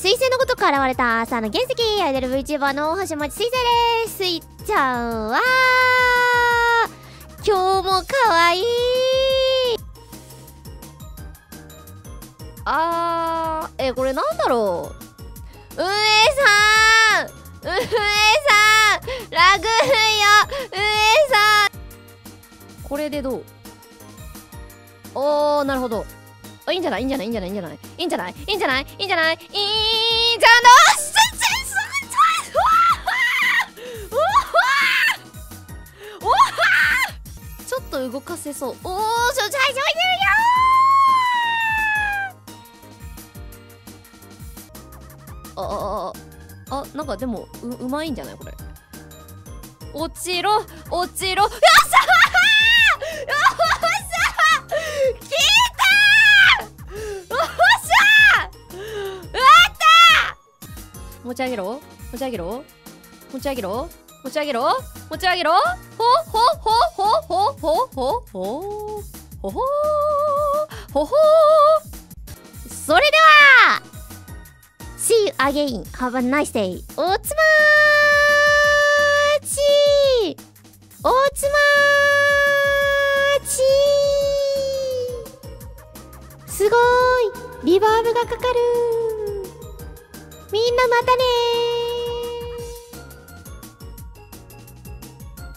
水星のごとく現れた朝の原石アイドル VTuber の橋町水星です。スイちゃんは今日も可愛い。あーえこれなんだろう。運営さん。運営さん。ラグよ。運営さん。これでどう？おーなるほど。いいんじゃない？いいんじゃない？いいんじゃない？いいんじゃない？いいんじゃない？いいんじゃない？いいんじゃない？いいんじゃない？ちょっと動かせそう。おおちょちょいちょいてるよあああなんかでもううまいんじゃない？これ。落ちろ落ちろ。よっしゃ持ち上げろ。持ち上げろ。持ち上げろ。持ち上げろ。持ち上げろ。ほほほほほほほほほほほほ。それでは See you again. Have a nice day. おつまーちおつまーちすごーい。リバーブがかかるみんなまたねー。